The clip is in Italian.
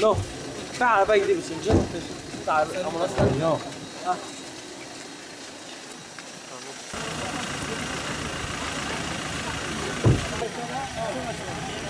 No. تعال بقى يدي مسنجر تعال أمر أصلا No. すいません。